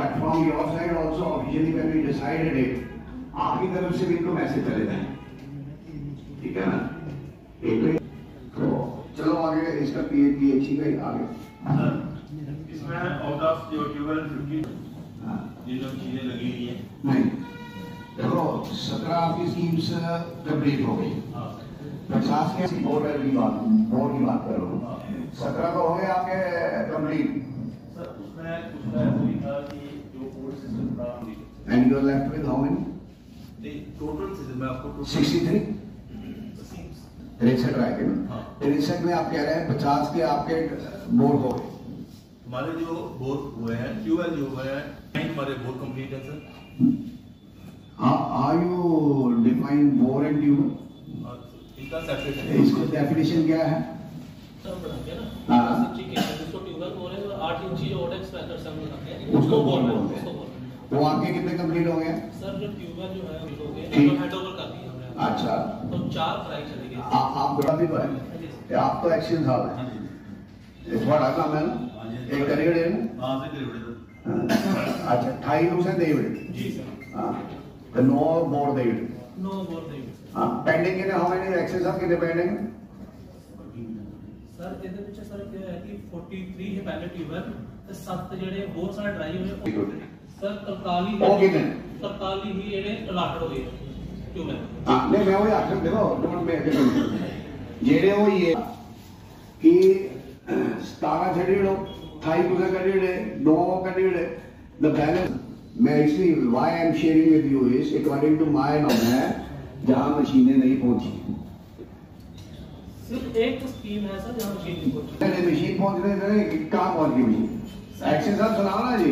From your side also officially when we decided it, आपकी तरफ़ से भी इनको मैसेज चले जाए ठीक है ना? एक तो चलो आगे इसका पी पी एच का ही आगे। इसमें आउट ऑफ़ जो ट्यूबवेल फिफ्टी हाँ, ये जो चीज़ें लगी हुई हैं। नहीं। देखो सत्रह आपकी स्कीम्स कंप्लीट हो गई। हाँ। पचास के बोर्ड की बात बोर्ड की बात कर। हूँ। सत्रह तो हो गए आपके कंप्लीट सर उसमें उसमें ऐसा भी था कि जो कोड सिस्टम था and you are left with how many total system मैं आपको total- 63 Six. तिरसठ रह गए ना हाँ। तिरसठ में आप कह रहे हैं पचास के आपके बोर्ड हो गए। हमारे जो बोर हुए हैं ट्यूबवेल जो हुए हैं हमारे बोर कंप्लीट है sir are you define bore and tube है इसको डेफिनेशन क्या है? हाँ। हैं। उसको बोल रहे बोलते हैं। तो आपके कितने कंप्लीट हो गए? सर जो ट्यूबर जो है हो गए। कर दिए अच्छा। तो चार फ्राई चले गए। आप बड़ा भी भाई आप तो एक्शन साहब हैं। ये बड़ा काम है ना? एक करेगड़े है ना हाँ से करेगड़े अच्छा 28 उसे देवड़े जी सर हाँ। the no more they will. No more they will. हाँ। पेंडिंग के how many एक्सेस are कितने pending? सर इधर पीछे सर क्या है कि 43 है पहले ट्यूबर तो सात जड़े बहुत सारे ड्राइव हैं। ਸਰ 43 ਉਹ ਕਿੰਨੇ? 43 ਹੀ ਜਿਹੜੇ ਅਲਾਟਡ ਹੋਏ ਟਿਊਬਰ हाँ नहीं मैं वही आखिर देखो नोट में देखो जेड़े वो ये कि सतारा छड़ी लो थाई कुछ करी रे नौ करी रे द बैलेंस मैं इसलिए why I am sharing with you is according to my non है जहां मशीनें नहीं पहुंची सिर्फ एक स्कीम है सर जहाँ मशीन नहीं पहुंची पहले मशीन पहुंचने से कहां पहुंच गई मशीन एक्शन साहब सुनाओ ना जी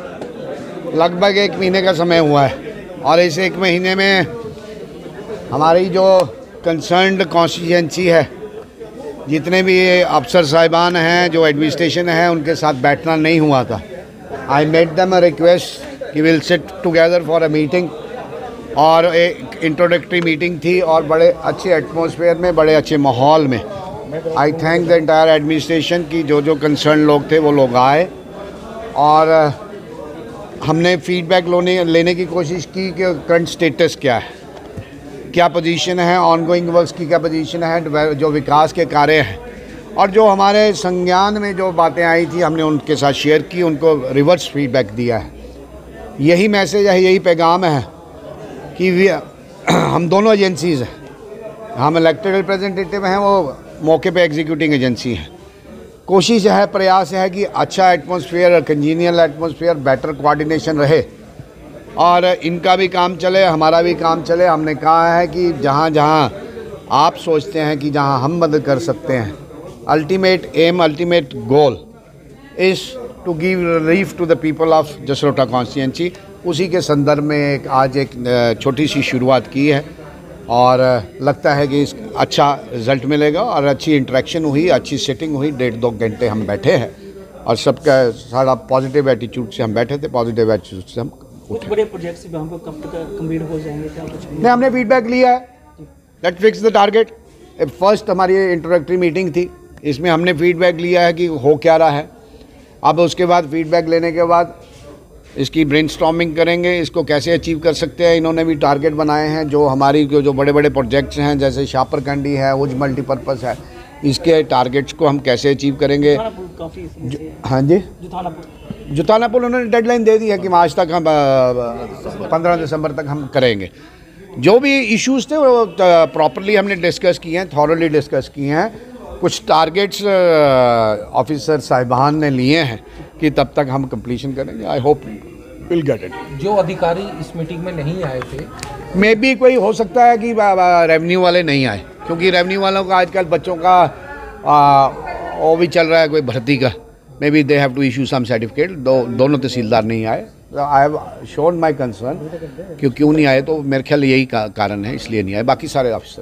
लगभग एक महीने का समय हुआ है और इस एक महीने में हमारी जो कंसर्नड कॉन्स्टिट्यूंसी है, जितने भी अफसर साहिबान हैं, जो एडमिनिस्ट्रेशन है, उनके साथ बैठना नहीं हुआ था। आई मेड दम रिक्वेस्ट कि will sit together for a meeting और एक इंट्रोडक्टरी मीटिंग थी और बड़े अच्छे एटमॉस्फेयर में, बड़े अच्छे माहौल में। I thank the entire administration की जो जो कंसर्न लोग थे, वो लोग आए और हमने फीडबैक लेने लेने की कोशिश की कि करंट स्टेटस क्या है। क्या पोजीशन है ऑनगोइंग वर्क्स की क्या पोजीशन है जो विकास के कार्य हैं। और जो हमारे संज्ञान में जो बातें आई थी, हमने उनके साथ शेयर की, उनको रिवर्स फीडबैक दिया है। यही मैसेज है, यही पैगाम है कि हम दोनों एजेंसीज़ हैं। हम इलेक्टेड रिप्रेजेंटेटिव हैं, वो मौके पे एग्जीक्यूटिंग एजेंसी हैं। कोशिश है, प्रयास है कि अच्छा atmosphere congenial atmosphere better coordination रहे। और इनका भी काम चले, हमारा भी काम चले। हमने कहा है कि जहाँ जहाँ आप सोचते हैं कि जहाँ हम मदद कर सकते हैं ultimate um ultimate goal is to give relief to the people of Jasrota constituency उसी के संदर्भ में एक, आज एक छोटी सी शुरुआत की है। और लगता है कि इस अच्छा रिज़ल्ट मिलेगा और अच्छी इंटरेक्शन हुई अच्छी सेटिंग हुई। डेढ़ दो घंटे हम बैठे हैं और सबका सारा पॉजिटिव एटीट्यूड से हम बैठे थे पॉजिटिव एटीट्यूड से हम कुछ बड़े प्रोजेक्ट्स भी हमको कब तक कंप्लीट हो जाएँगे क्या कुछ नहीं हमने फीडबैक लिया है। Let fix the target first हमारी इंट्रोडक्टरी मीटिंग थी। इसमें हमने फीडबैक लिया है कि हो क्या रहा है। अब उसके बाद फीडबैक लेने के बाद इसकी ब्रेन करेंगे इसको कैसे अचीव कर सकते हैं इन्होंने भी टारगेट बनाए हैं जो हमारी जो जो बड़े बड़े प्रोजेक्ट्स हैं जैसे शापरकंडी है उज मल्टीपर्पज़ है इसके टारगेट्स को हम कैसे अचीव करेंगे? हाँ जी। जुताना पुल उन्होंने डेडलाइन दे दी है कि आज तक हम पंद्रह दिसंबर तक हम करेंगे। जो भी इश्यूज़ थे वो प्रॉपरली हमने डिस्कस किए हैं थॉरली डिस्कस किए हैं। कुछ टारगेट्स ऑफिसर साहिबान ने लिए हैं। कि तब तक हम कंप्लीशन करेंगे। I hope will get it जो अधिकारी इस मीटिंग में नहीं आए थे मे भी कोई हो सकता है कि रेवेन्यू वाले नहीं आए क्योंकि रेवेन्यू वालों का आजकल बच्चों का आ, वो भी चल रहा है कोई भर्ती का। Maybe they have to issue some certificate दो दोनों तहसीलदार नहीं आए। I have shown my concern क्यों क्यों नहीं आए तो मेरे ख्याल यही का, कारण है इसलिए नहीं आए। बाकी सारे ऑफिसर